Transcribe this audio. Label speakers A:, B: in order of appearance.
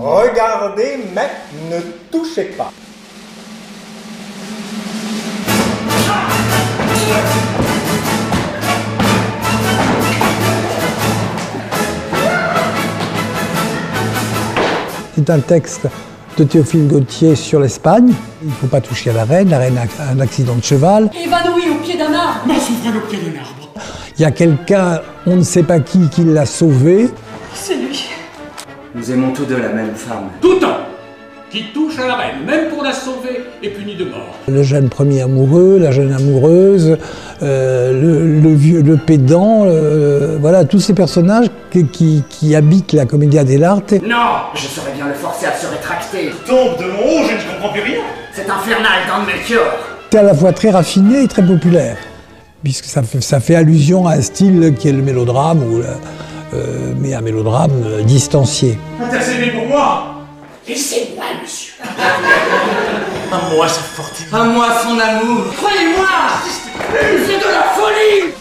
A: regardez, mais ne touchez pas.
B: C'est un texte de Théophile Gautier sur l'Espagne. Il ne faut pas toucher à la reine, la reine a un accident de cheval.
C: Évanoui au pied d'un arbre.
D: Au pied d'un arbre.
B: Il y a quelqu'un, on ne sait pas qui, qui l'a sauvé.
E: Nous aimons tous deux la même femme.
D: Tout homme qui touche à la reine, même pour la sauver, est puni de mort.
B: Le jeune premier amoureux, la jeune amoureuse, euh, le, le vieux, le pédant, euh, voilà, tous ces personnages qui, qui- qui habitent la Commedia dell'arte.
E: Non Je saurais bien le forcer à se rétracter.
D: Tombe de mon haut, je ne comprends plus rien.
E: C'est infernal dans le Melchior.
B: C'est à la fois très raffiné et très populaire, puisque ça fait, ça fait allusion à un style qui est le mélodrame, ou, euh, mais un mélodrame euh, distancié.
D: Intercédez pour moi. Laissez-moi, monsieur. À moi sa fortune.
E: À moi son amour.
C: Croyez-moi. C'est de la folie